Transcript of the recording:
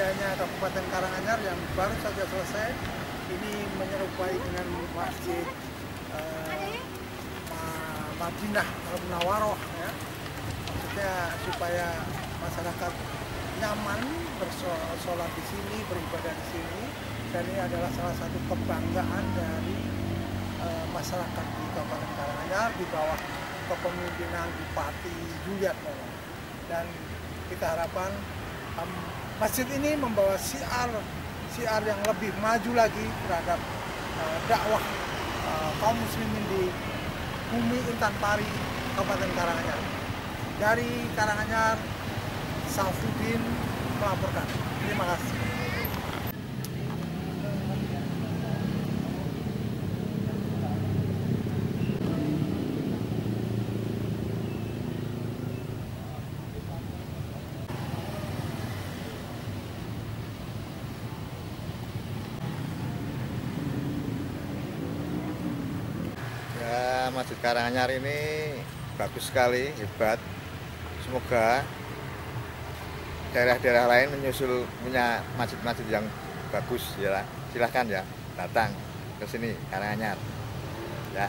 Kabupaten Karanganyar yang baru saja selesai ini menyerupai dengan masjid eh, Ma- Madinah Al-Munawaroh ya. Maksudnya supaya masyarakat nyaman bersolat di sini, beribadah di sini dan ini adalah salah satu kebanggaan dari eh, masyarakat di Kabupaten Karanganyar di bawah kepemimpinan Bupati Juliat. Dan kita harapkan masjid ini membawa siar siar yang lebih maju lagi terhadap eh, dakwah eh, kaum muslimin di bumi Intan Pari Kabupaten Karanganyar. Dari Karanganyar, Safudin melaporkan. Terima kasih. Ya, Masjid Karanganyar ini bagus sekali, hebat. Semoga daerah-daerah lain menyusul punya masjid-masjid yang bagus ya. Silahkan ya, datang ke sini Karanganyar. Ya.